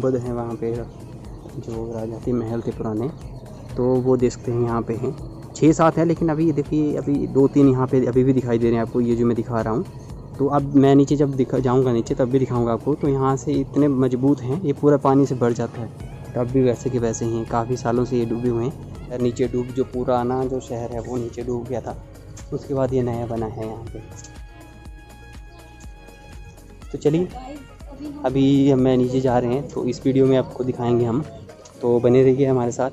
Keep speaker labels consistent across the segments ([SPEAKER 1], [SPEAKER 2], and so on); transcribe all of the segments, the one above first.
[SPEAKER 1] गुंबद हैं वहाँ पे जो राजा थे महल थे पुराने। तो वो देख सकते हैं यहाँ पे हैं। छः सात है, लेकिन अभी देखिए, अभी दो तीन यहाँ पे अभी भी दिखाई दे रहे हैं आपको, ये जो मैं दिखा रहा हूँ। तो अब मैं नीचे जब दिखा, जाऊँगा नीचे, तब भी दिखाऊँगा आपको। तो यहाँ से इतने मज़बूत हैं, ये पूरा पानी से भर जाता है। तब भी वैसे के वैसे ही हैं काफ़ी सालों से ये डूबे हुए हैं। नीचे डूब, जो पुराना जो शहर है, वो नीचे डूब गया था। उसके बाद ये नया बना है यहाँ पे। तो चलिए अभी हम नीचे जा रहे हैं तो इस वीडियो में आपको दिखाएँगे हम। तो बने रहिए हमारे साथ।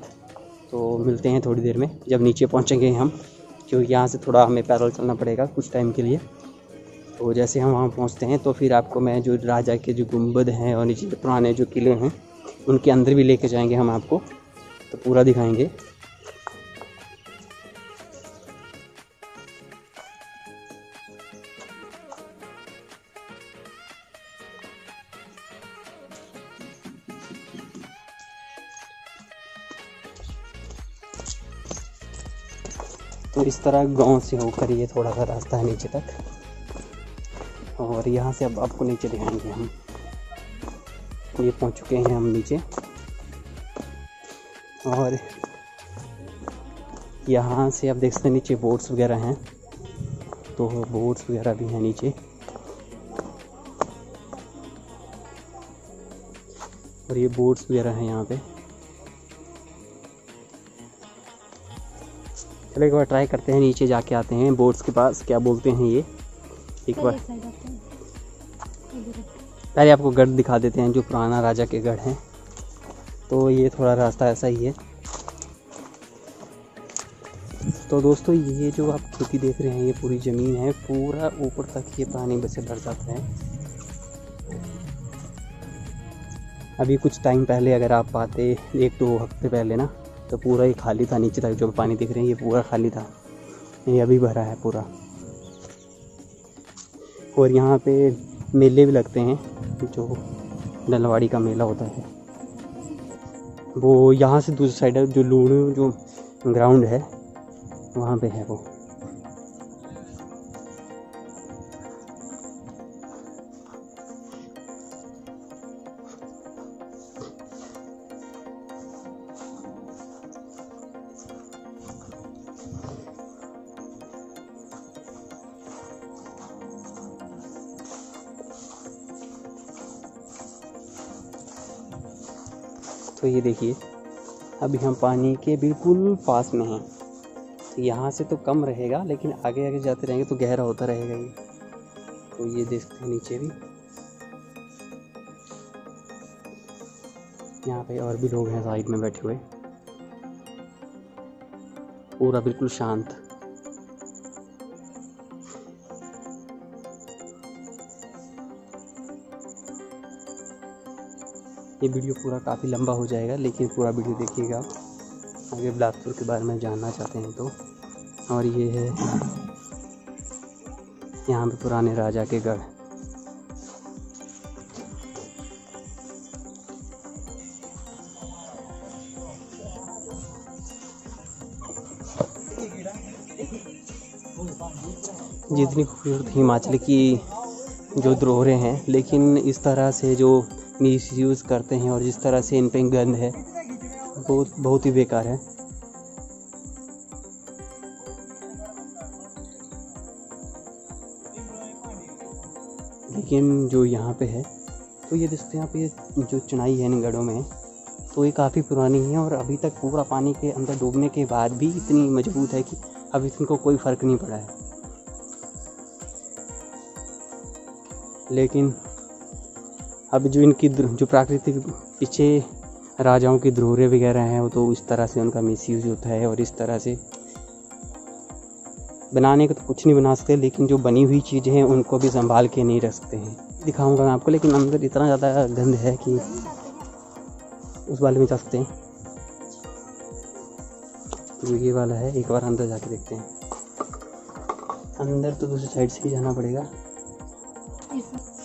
[SPEAKER 1] तो मिलते हैं थोड़ी देर में, जब नीचे पहुँचेंगे हम, क्योंकि यहाँ से थोड़ा हमें पैदल चलना पड़ेगा कुछ टाइम के लिए। तो जैसे हम वहाँ पहुँचते हैं तो फिर आपको मैं जो राजा के जो गुंबद हैं और नीचे पुराने जो किले हैं, उनके अंदर भी लेके जाएँगे हम आपको। तो पूरा दिखाएँगे। तो इस तरह गाँव से होकर ये थोड़ा सा रास्ता है नीचे तक। और यहाँ से अब आपको नीचे दिखाएँगे हम। ये पहुँच चुके हैं हम नीचे। और यहाँ से आप देख सकते हैं नीचे बोर्ड्स वगैरह हैं। तो बोर्ड्स वगैरह भी हैं नीचे। और ये बोर्ड्स वगैरह हैं यहाँ पे। चलो एक बार ट्राई करते हैं, नीचे जाके आते हैं बोट्स के पास, क्या बोलते हैं ये? एक बार। पहले आपको गढ़ दिखा देते हैं, जो पुराना राजा के गढ़ हैं। तो ये थोड़ा रास्ता ऐसा ही है। तो दोस्तों, ये जो आप खेती देख रहे हैं, ये पूरी ज़मीन है, पूरा ऊपर तक ये पानी बस भर जाता है। अभी कुछ टाइम पहले अगर आप आते एक दो हफ़्ते पहले ना तो पूरा ही खाली था, नीचे तक जो पानी दिख रहे हैं, ये पूरा खाली था। ये अभी भरा है पूरा। और यहाँ पे मेले भी लगते हैं, जो नलवाड़ी का मेला होता है। वो यहाँ से दूसरी साइड है, जो लूणू, जो ग्राउंड है, वहाँ पे है वो। तो ये देखिए, अभी हम पानी के बिल्कुल पास में हैं। तो यहाँ से तो कम रहेगा, लेकिन आगे आगे जाते रहेंगे तो गहरा होता रहेगा ये। तो ये देखते हैं नीचे भी। यहाँ पे और भी लोग हैं साइड में बैठे हुए। पूरा बिल्कुल शांत। ये वीडियो पूरा काफ़ी लंबा हो जाएगा, लेकिन पूरा वीडियो देखिएगा। आगे बिलासपुर के बारे में जानना चाहते हैं तो। और ये है यहाँ पे पुराने राजा के गढ़ जितनी खूबसूरत हिमाचल की जो द्रोहरे हैं, लेकिन इस तरह से जो मिस यूज़ करते हैं और जिस तरह से इन पर गंद है, बहुत बहुत ही बेकार है। लेकिन जो यहाँ पे है तो ये देखते हैं यहाँ पे जो चुनाई है इन गढ़ों में तो ये काफ़ी पुरानी है और अभी तक पूरा पानी के अंदर डूबने के बाद भी इतनी मज़बूत है कि अभी इनको कोई फ़र्क नहीं पड़ा है। लेकिन अब जो इनकी जो प्राकृतिक पीछे राजाओं की धरोहरें वगैरह हैं, वो तो इस तरह से उनका मिसयूज होता है और इस तरह से बनाने को तो कुछ नहीं बना सकते, लेकिन जो बनी हुई चीज़ें हैं, उनको भी संभाल के नहीं रख सकते हैं। दिखाऊँगा मैं आपको, लेकिन अंदर इतना ज़्यादा गंद है कि उस वाले में जा सकते हैं। जो ये वाला है, एक बार अंदर जाके देखते हैं। अंदर तो दूसरी साइड से ही जाना पड़ेगा। 一丝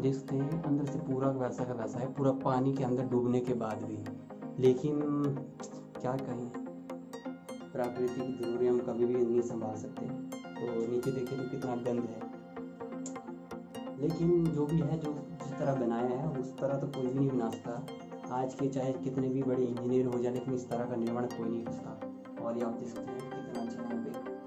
[SPEAKER 1] देखते हैं अंदर से पूरा वैसा का वैसा है, पूरा पानी के अंदर डूबने के बाद भी। लेकिन क्या कहें, प्राकृतिक ज़रूरी हम कभी भी नहीं संभाल सकते। तो नीचे देखें तो कितना गंद है। लेकिन जो भी है, जो जिस तरह बनाया है, उस तरह तो कोई भी नहीं बना सकता। आज के चाहे कितने भी बड़े इंजीनियर हो जाए, लेकिन इस तरह का निर्माण कोई नहीं कर सकता। और ये आप देख सकते हैं कितना अच्छा यहाँ पे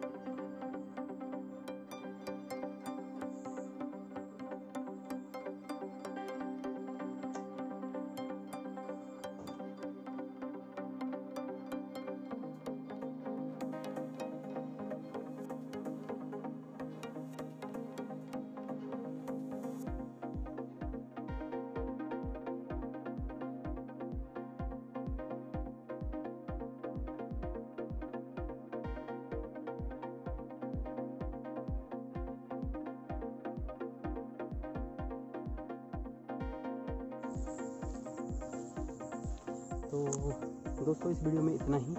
[SPEAKER 1] तो दोस्तों, इस वीडियो में इतना ही।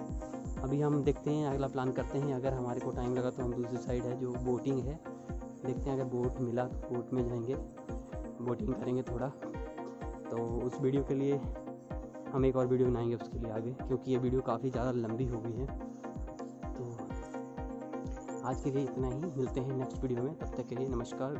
[SPEAKER 1] अभी हम देखते हैं, अगला प्लान करते हैं। अगर हमारे को टाइम लगा तो हम दूसरी साइड है, जो बोटिंग है। देखते हैं अगर बोट मिला तो बोट में जाएँगे। बोटिंग करेंगे थोड़ा। तो उस वीडियो के लिए हम एक और वीडियो बनाएँगे उसके लिए आगे, क्योंकि ये वीडियो काफ़ी ज़्यादा लंबी हो गई है। तो आज के लिए इतना ही। मिलते हैं नेक्स्ट वीडियो में। तब तक के लिए नमस्कार।